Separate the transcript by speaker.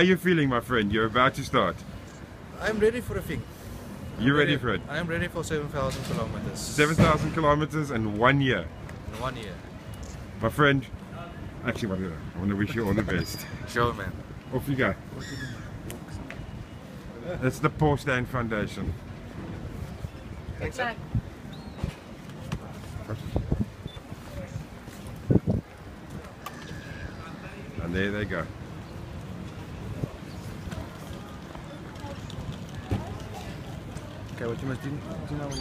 Speaker 1: How are you feeling, my friend? You're about to start.
Speaker 2: I'm ready for a thing.
Speaker 1: You
Speaker 2: I'm
Speaker 1: ready for it?
Speaker 2: I'm ready for 7,000 kilometers.
Speaker 1: 7,000 kilometers in one year.
Speaker 2: In one year.
Speaker 1: My friend, actually, what do I want to wish you all the best.
Speaker 2: Sure, man.
Speaker 1: Off you go. That's the Paul Steyn Foundation.
Speaker 2: Thanks, sir.
Speaker 1: And there they go.
Speaker 2: 哎，我今天今今天。